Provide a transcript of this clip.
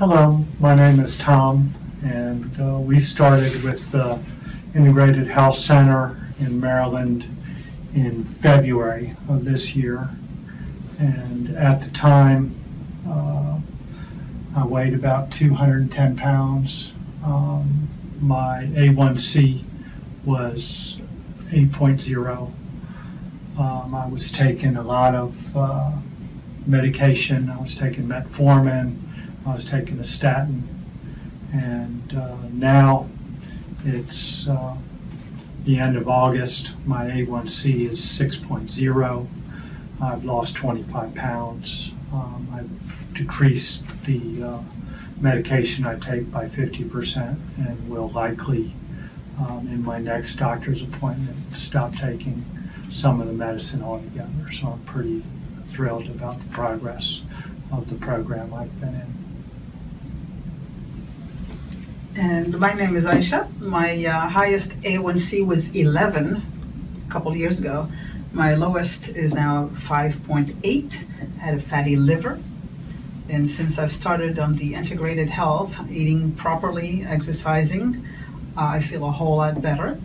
Hello, my name is Tom, and uh, we started with the Integrated Health Center in Maryland in February of this year. And at the time, uh, I weighed about 210 pounds. Um, My A1C was 8.0. Um, I was taking a lot of uh, medication. I was taking metformin. I was taking a statin. And uh, now it's uh, the end of August. My A1C is 6.0. I've lost 25 pounds. Um, I've decreased the uh, medication I take by 50% and will likely, um, in my next doctor's appointment, stop taking some of the medicine altogether. So I'm pretty thrilled about the progress of the program I've been in. And my name is Aisha. My uh, highest A1C was 11 a couple years ago. My lowest is now 5.8. I had a fatty liver. And since I've started on the integrated health, eating properly, exercising, uh, I feel a whole lot better.